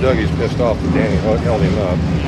Dougie's pissed off that Danny held him up.